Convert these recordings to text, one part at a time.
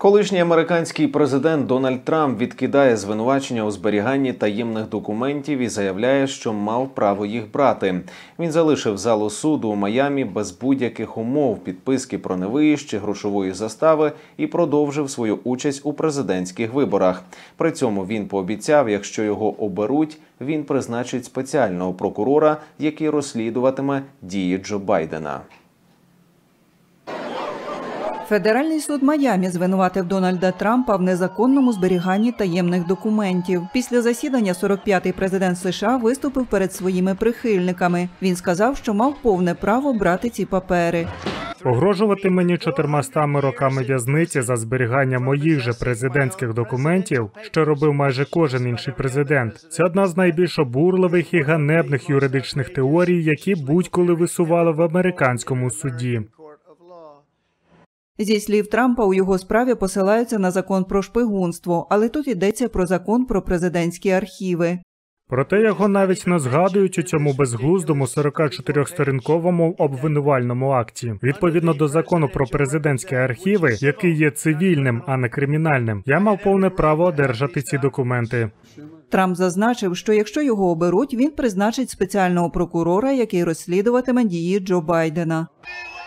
Колишній американський президент Дональд Трамп відкидає звинувачення у зберіганні таємних документів і заявляє, що мав право їх брати. Він залишив залу суду у Майамі без будь-яких умов, підписки про невиїзд грошової застави і продовжив свою участь у президентських виборах. При цьому він пообіцяв, якщо його оберуть, він призначить спеціального прокурора, який розслідуватиме дії Джо Байдена. Федеральний суд Майамі звинуватив Дональда Трампа в незаконному зберіганні таємних документів. Після засідання 45-й президент США виступив перед своїми прихильниками. Він сказав, що мав повне право брати ці папери. Погрожувати мені чотирмастами роками в'язниці за зберігання моїх же президентських документів, що робив майже кожен інший президент. Це одна з найбільш обурливих і ганебних юридичних теорій, які будь-коли висували в американському суді. Зі слів Трампа у його справі посилаються на закон про шпигунство, але тут йдеться про закон про президентські архіви. Проте його навіть не згадують у цьому безглуздому 44-сторінковому обвинувальному акті. Відповідно до закону про президентські архіви, який є цивільним, а не кримінальним, я мав повне право одержати ці документи. Трамп зазначив, що якщо його оберуть, він призначить спеціального прокурора, який розслідуватиме дії Джо Байдена.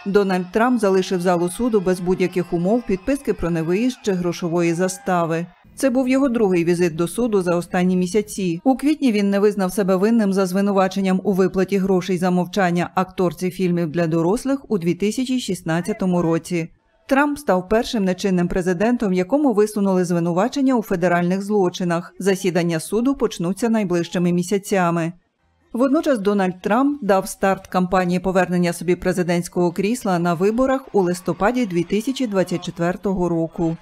Дональд Трамп залишив залу суду без будь-яких умов, підписки про невиїзд чи грошової застави. Це був його другий візит до суду за останні місяці. У квітні він не визнав себе винним за звинуваченням у виплаті грошей за мовчання акторці фільмів для дорослих у 2016 році. Трамп став першим нечинним президентом, якому висунули звинувачення у федеральних злочинах. Засідання суду почнуться найближчими місяцями. Водночас Дональд Трамп дав старт кампанії повернення собі президентського крісла на виборах у листопаді 2024 року.